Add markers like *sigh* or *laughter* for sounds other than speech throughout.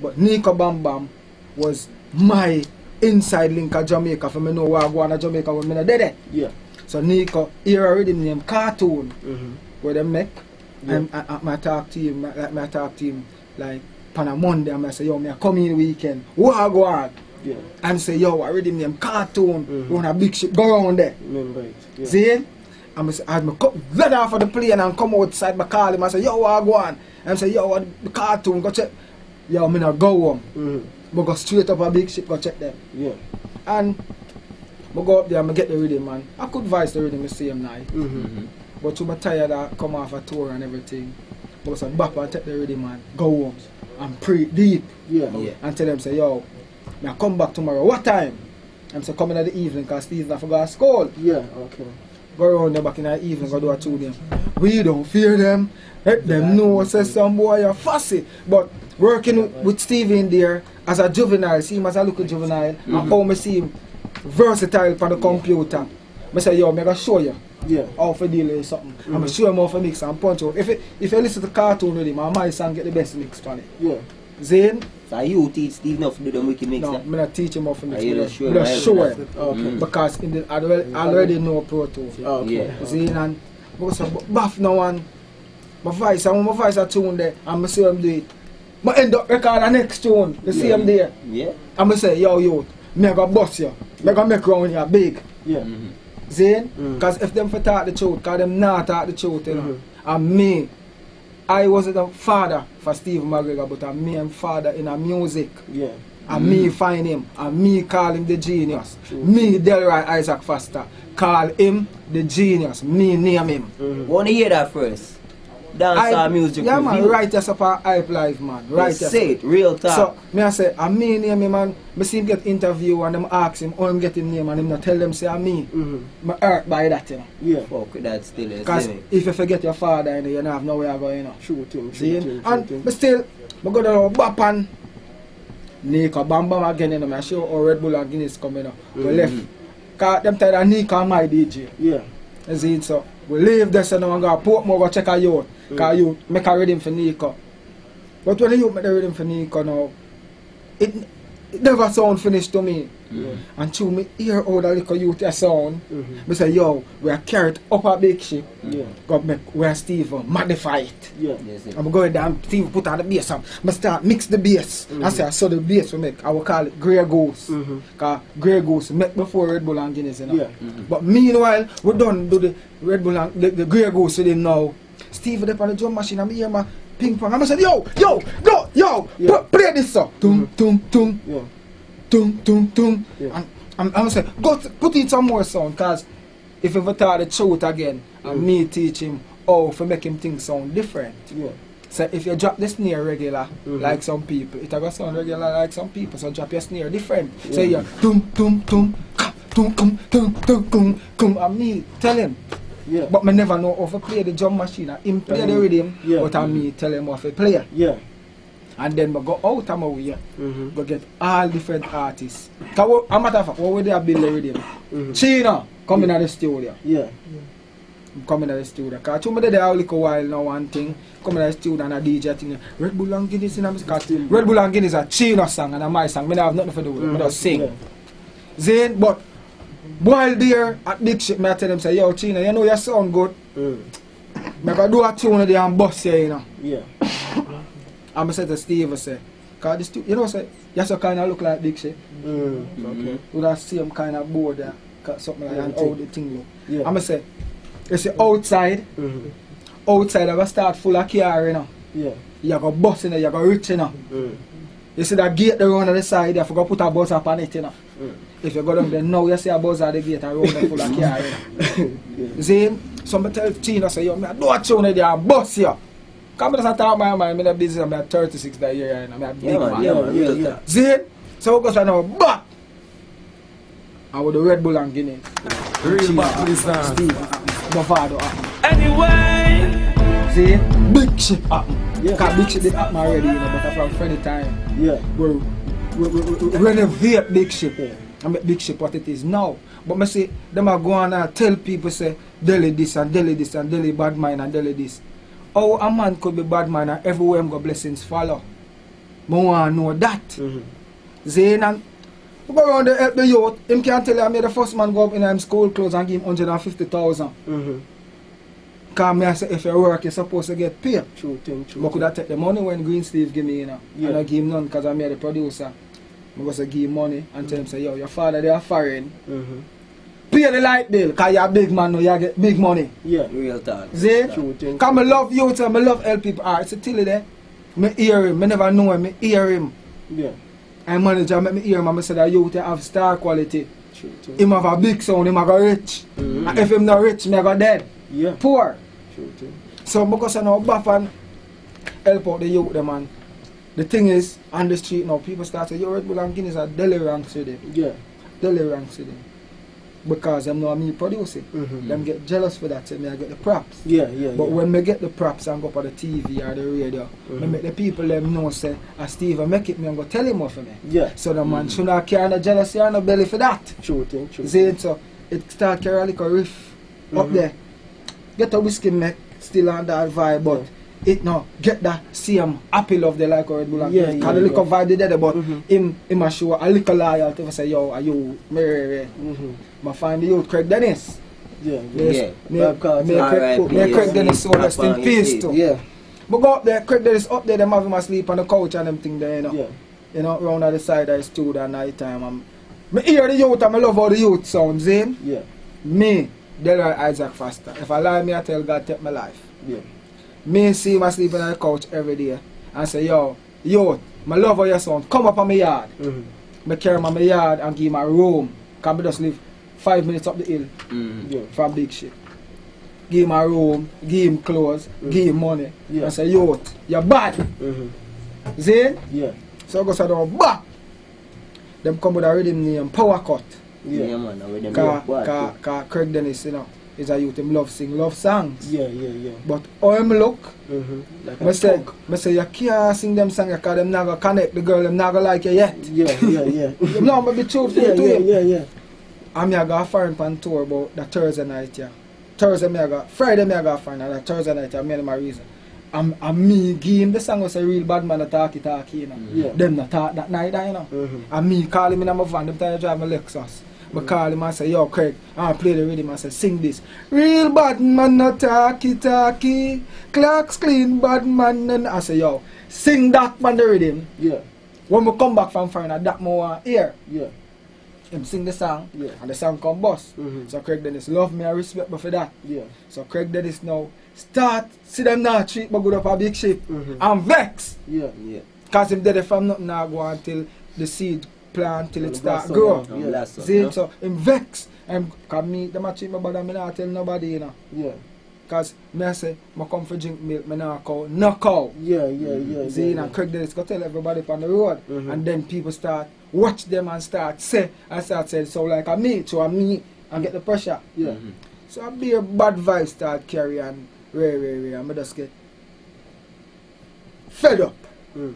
But Nico Bam Bam was my inside link of Jamaica for me know where I go on to Jamaica when me not dead. Yeah. So Nico, here already name cartoon Mm-hmm. where they make. Yeah. And I, I, I talk to him, like I talk to him like on a Monday and I say, yo, me I come in weekend. What I go on? Yeah. And say, yo, I already name cartoon. Mhm. We want a big ship go around there. Remember it. Yeah. See? And I say, come, let off of the plane and come outside, I call him, I say, yo, I go on? And I say, yo, the cartoon, go check. Yo, me not go home. Mm-hmm. I go straight up a big ship, go check them. Yeah. And I go up there and I get the rhythm, man. I could voice the rhythm the same night. Mm-hmm. But too much tired I come off a tour and everything. But some bop and take the rhythm, man. Go home and pray deep. Yeah. Yeah. And tell them, say, yo, me I come back tomorrow. What time? I'm say, coming in the evening because Steve's not forgot school. Yeah. Okay. Go around there back in the evening, go do a two them. We don't fear them. Let them know, say some boy are fussy. But working with, with Steve in there as a juvenile, see him as a little juvenile, and how me see him versatile for the computer. I say, yo, me gonna show you Yeah. how to deal with something. I'm gonna show him how to mix and punch out. If you, if you listen to cartoon with him, I might song get the best mix on it. Yeah. Zane, So you teach Steve enough to do the wicked mix no, that? I'm not teach him how to mix. You I'm just show him gonna how show to him. Okay. Mm. Because in the, I already, I already know Pro Tools. Okay. Yeah. See, and because of buff now one. my voice, and when my voice a tune there, and I see him do it. I end up record the next tune, you see Yeah. him there, Yeah. and I say, yo, yo, me I gonna bust you, me I gonna make round you big. Yeah. Mm-hmm. See? Mm. Because if them for talk the truth, because them not talk the truth, you know. Mhm. And me, I wasn't a father for Steve McGregor, but I'm me and father in a music. Yeah. And me find him, and me call him the genius. True. Me, Delroy Isaac Foster, call him the genius. Me name him. Mm-hmm. Wanna hear that first? Dance I- music Yeah, man, review. write us up Hypelife, man. Write Right, say it, real talk. So, me I say, I mean name him, man. Me see him get interview and them ask him, how him get him name, and him not tell them say I mean. Mm-hmm. Me hurt by that, you know. Yeah. Fuck with that still, you Because if you forget your father, you know, you don't have nowhere to go, you know. True thing. True thing. And but still, I go down bap and Nika Bam Bam again, you know. I show how Red Bull and Guinness coming up. Mhm. left. Cause them tired of Nika my DJ. Yeah. You see so we leave this and now and go to Portmore go check a youth. Mm. Cause you make a rhythm for Nico. But when the youth make the rhythm for Nico now, it never sound finished to me. Mhm. And to me hear how the little youth a sound, Mm-hmm. me say, yo, we are carried up a big ship. Yeah. Go make where Steve uh, modify it. Yeah. Yes, sir. I'm going down, Steve put on the bass and I start mix the bass. I Mhm. say I saw the bass we make. I will call it Grey Goose. Mm-hmm. Cause Grey Goose make before Red Bull and Guinness, you know. Yeah. Mhm. But meanwhile, we done do the Red Bull and the, the Grey Goose with him now. Steve up on the drum machine and me hear my ping pong. And I said, yo, yo, go, yo, Yeah. play this song. Tum, Mhm. tum, tum, Yeah. tum, tum, tum. Yeah. And I'm, I'm gonna say, go t- put in some more sound, cause if you ever tell the truth again, and Mhm. me teach him how to make him think sound different. Yeah. So if you drop the snare regular, Mhm. like some people, it will sound regular like some people. So drop your snare different. So Yeah. you tum tum tum ka, tum tum tum tum tum tum. And me tell him, Yeah. but me never know how to play the drum machine. And him play the Mhm. rhythm, Yeah. but I me tell him how to play. Yeah. And then we go out of my way, Mm-hmm. go get all different artists. Cause a matter of fact, what would they build the rhythm? Mm-hmm. Chino come in at the studio. Yeah. come in the studio. Cause two me there a little while now one thing. Come in the studio and a DJ thing. Red Bull and Guinness in a music. Red Bull and Guinness is a Chino song and a my song. Me not have nothing to do with it. Me just sing. Yeah. Zane, but while there at Big Ship, me I tell them say, yo Chino, you know you sound good. Mm. Me I do a tune there and bust you, you know. Yeah. And I said to Steve, I say, cause this stu- you know say, you so kind of look like Ship. Mm. Okay. With that same kind of board there. Cause something like that how the thing look. Yeah. And I say, you see outside, Mm-hmm. outside I go start full of car, you know. Yeah. You go bust in there, you go rich, you know. Mm. You see that gate there on the side, you forgot put a buzzer upon it, you know. Mm. If you go down there now, you see a buzzer at the gate around there full of *laughs* car, you know. Yeah. See, somebody tell Chino, say, yo, me I do a tune there and bust you. Come to talk my mind, me the business, I'm at 36 that year, you know, I'm a big Yeah, man, man. yeah, Yeah, man, yeah, real yeah. See, so we go right now, but I with the Red Bull and Guinness. Real back this time. Steve, my father. Uh-uh. Anyway, See, big ship happen. Yeah. Cause big ship did happen already, you know, but from friendly time. Yeah. we, we, we, we renovate big ship Yeah. and make big ship what it is now. But me say them are go on and tell people say Delly this and Delly this and Delly bad mind and Delly this. How a man could be bad mind and everywhere him go blessings follow. I want to know that. Mhm. Zayn and we go around there help the youth. Him can't tell you I made the first man go up in him school clothes and give him 150,000. Mhm. Because me I say if you work you're supposed to get paid. True thing, true. But could I take the money when Green Steve give me, you know? Yeah. And I give him none because I'm the producer. I go say give him money and tell him say, yo, your father they are foreign. Mhm. Pay the light bill because you're a big man now, you get big money. Yeah. Real talk. See? True thing. Because I love youth and I love help people. Alright, so till there, me hear him. I never know him, I hear him. Yeah. And manager make me hear him and I say that youth have star quality. True thing. Him have a big sound, him a go rich. Mhm. And if him not rich, me a go dead. Yeah. Poor. True thing. So because I know buff and help out the youth them man. The thing is, on the street now, people start to, yo, Red Bull and Guinness are Delly Ranks with them. Yeah. Delly Ranks with them. Because them know me producing. Mhm. Them get jealous for that, so me I get the props. Yeah, yeah. But yeah. when me get the props and go on the TV or the radio, me Mhm. make the people them know say, as Steve I make it, me and go tell him off for me. Yeah. So the man should not carry no jealousy or no belly for that. True thing, true. See it so it start carry a riff up Mhm. there. Get a whiskey make still on that vibe, but it no get that same happy love the like Red Bull and Yeah, Cause yeah, the little yeah. vibe they there, but Mhm. him him a show a little loyalty for say yo are you me me me. Mhm. Ma find the youth Craig Dennis. Yeah. Yes. Yeah. Me, Bob Carter. me, Craig, Craig Dennis so yes, rest in peace yes, too. Yeah. But go up there, Craig Dennis up there, them have him asleep on the couch and them thing there, you know. Yeah. You know, round at the side of the studio at night time. And me hear the youth and me love how the youth sounds, in. Yeah. Me, Delroy Isaac Foster. If I lie, me I tell God take my life. Yeah. Me see him sleeping on the couch every day and say, yo, yo, my love how your son, come up on my yard. Mhm. Me carry him on my yard and give him a room. Can me just live five minutes up the hill Mm. Yeah. from big ship. Give him a room, give him clothes, Mm. give him money. Yeah. And say, yo, you're bad. Mhm. See? Yeah. So I go say, down, back. Them come with a rhythm name, Power Cut. Yeah, Yeah. man. With them Cause, boy, cause, cause Craig Dennis, you know, is a youth, him love sing love songs. Yeah, yeah, yeah. But how him look, Mhm. Like Me a say, me say you can't sing them songs because them not gonna connect the girl, them not gonna like you yet. Yeah, yeah, yeah. You know, me be truthful yeah, to yeah, you. yeah, yeah. And me I got a foreign pan tour about the Thursday night, yeah. Thursday me I got, Friday me I got find and the Thursday night I made my reason. And, and me him the song was a real bad man a talky talky, you know. Yeah. Them not talk that night, you know. Mhm. And me call him in my van, them time I drive my Lexus. But call him and say, yo Craig, I play the rhythm and say, sing this. Real bad man no talky talky, clocks clean bad man and I say, yo, sing that man the rhythm. Yeah, When we come back from foreign, that more hear. yeah. Him sing the song Yeah. and the song come bust. Mhm. So Craig Dennis love me, I respect me for that. Yeah. So Craig Dennis now start, see them now treat me good up a big ship. Mhm. I'm vexed. Yeah. Yeah. Cause him dead if I'm not now go until the seed plant till it start grow. yeah. Yeah. See, no? so him vex. And cause me, them a treat me bad and me not tell nobody, you know. Yeah. Cause me I say, me come for drink milk, me not call, no out. Yeah, yeah, yeah. See, yeah, and yeah. Craig Dennis go tell everybody on the road. Mhm. And then people start watch them and start say, and start saying, so like a me, so a me, and get the pressure. Yeah. Mhm. So I be a bad vibe start carry and ray, ray, ray, and I just get fed up. Mm.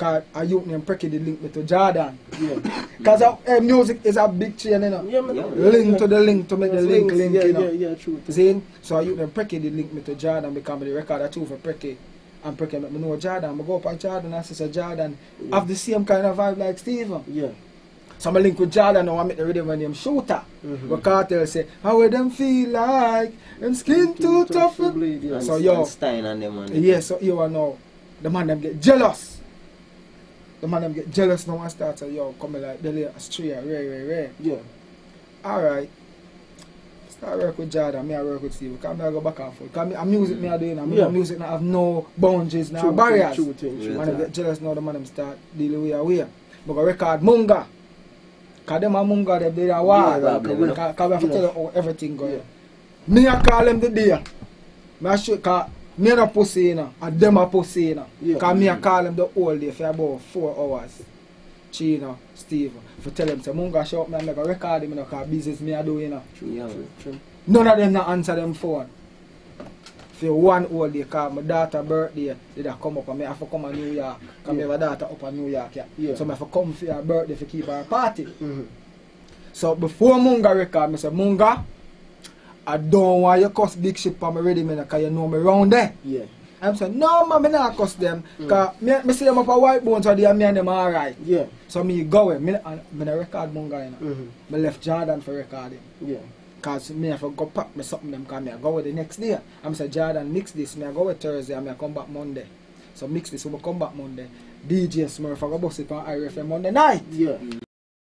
Cause a youth named Precky did link me to Jordan. Yeah. Cause uh, eh, music is a big chain, you know. Yeah, man. Yeah. Link to the link to make the Yes, link link, yeah, you know. Yeah, yeah, true. See, so a youth named Precky did link me to Jordan because the record I chose for Precky. And Precky make me know Jordan. I go up on Jordan and say, Jordan have the same kind of vibe like Steven. Yeah. So I link with Jordan now I make the rhythm when him shooter. Mhm. But Kartel say, how would them feel like? Them skin too tough. to bleed, yeah. And, So, yo. and Stein and them man. Yeah, so you are now, the man them get jealous. The man them get jealous now and start to, yo, come like, Delay Astrea, rare, rare, rare. Yeah. Alright. Start work with Jordan, me I work with Steve. Because I go back and forth. Because me, a music me I doing, me Yeah. music now have no boundaries, no True, barriers. True, true, true. Yeah. Man, I get jealous now, the man them start dealing with a way. But go record Munga. Because them a Munga, they did a war. Yeah, problem, you know. Because we have to Yeah. tell you how everything going. Yeah. Me I call them the day. Me I show, cause me no pussy, you know, and them a pussy, you know. Yeah. Cause me I call them the whole day for about four hours. Chino, Steve, for tell them, say, Munga show up me and make a record him, you know, cause business me I do, you know. True, yeah. True. None of them not answer them phone. For one whole day, cause my daughter birthday, they I come up and me have to come to New York. Cause me Yeah. a daughter up in New York, yeah. Yeah. So me have to come for her birthday to keep her party. Mhm. So before Munga record, me say, Munga, I don't want you cuss big ship on me ready, man, cause you know me round there. Yeah. I'm saying, no man, me not cuss them. Cause me, me see them up a white bone so they and me and them alright. Yeah. So me go away. Me, I, me a record you know. Mhm. Me left Jordan for recording. Yeah. Cause me have to go pack me something them cause me I go with the next day. I'm say Jordan mix this, me I go with Thursday and me I come back Monday. So mix this, so we come back Monday. DJ Smurf I go bust it on Irie FM Monday night. Yeah.